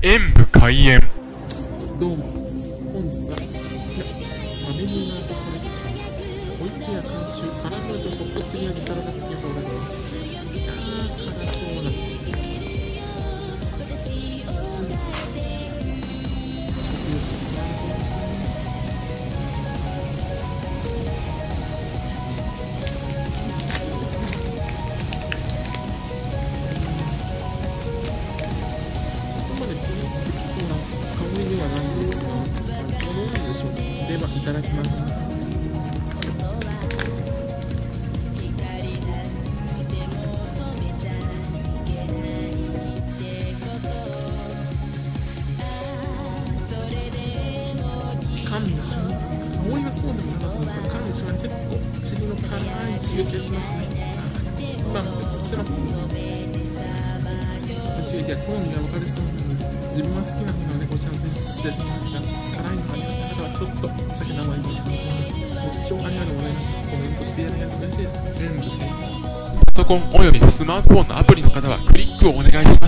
演武開演。どうも。本日はこちらまあメニューがこれおいしや監修カラムードホットチリ揚げサラダただきます。噛んでしまう。香りはそうでもなかったんですが、噛んでしまう結構、刺激がきますね。まあ、来てますね。刺激は好みが分かれそうなんです自分は好きなものはねこちらの絶対辛いのが苦手なちょっと避けた方がいいかもしてませんご視聴ありがとうございました。コメントしていただけると嬉しいです全部パソコンおよびスマートフォンのアプリの方はクリックをお願いします。